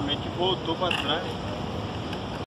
realmente voltou para trás.